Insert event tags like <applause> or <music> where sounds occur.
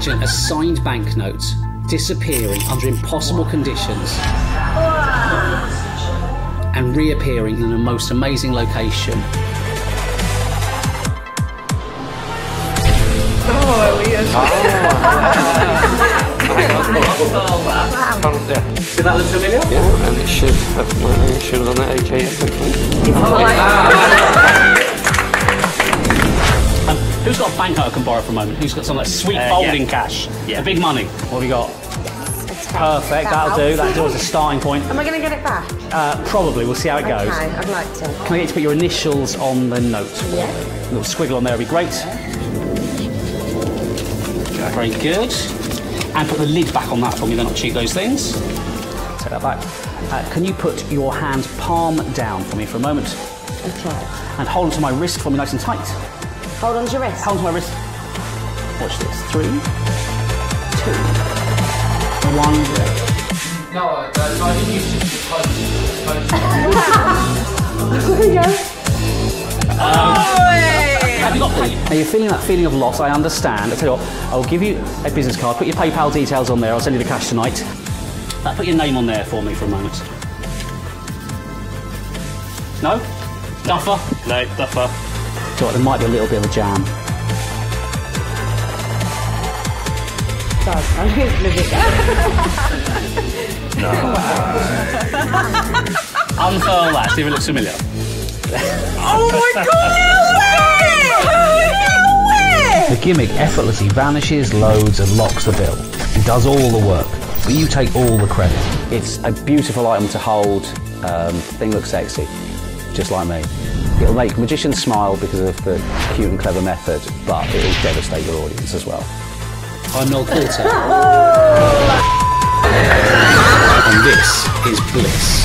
Imagine a signed banknote disappearing under impossible conditions and reappearing in the most amazing location. Did that look familiar? Yeah, and it should have my name should have on the AK hopefully. Um, who's got a banknote I can borrow for a moment? Who's got some like sweet Uh, folding yeah. cash? Yeah. The big money. What have we got? Perfect, that'll do. That'll do as a starting point. Am I going to get it back? Uh, probably, we'll see how it goes. I'd like to. Can I get you to put your initials on the note? Yeah. A little squiggle on there would be great. Very good. And put the lid back on that for me, they're not cheap, those things. Take that back. Uh, can you put your hand palm down for me for a moment? Okay. And hold onto my wrist for me nice and tight. Hold on to your wrist. Hold on to my wrist. Watch this. Three, two, one. No, uh, no, I didn't use it. There you go. Have you got pay- Now you're feeling that feeling of loss, I understand. I tell you what, I'll give you a business card, put your PayPal details on there, I'll send you the cash tonight. Uh, put your name on there for me for a moment. No? Duffer? No, duffer. So what, there might be a little bit of a jam. Sorry, <laughs> I'm going to Unfurl that, see if it looks familiar. Oh my god! the gimmick effortlessly vanishes, loads, and locks the bill. It does all the work, but you take all the credit. It's a beautiful item to hold. Um, thing looks sexy, just like me. It'll make magicians smile because of the cute and clever method, but it'll devastate your audience as well. I'm Noel Qualter. <laughs> and this is Bliss.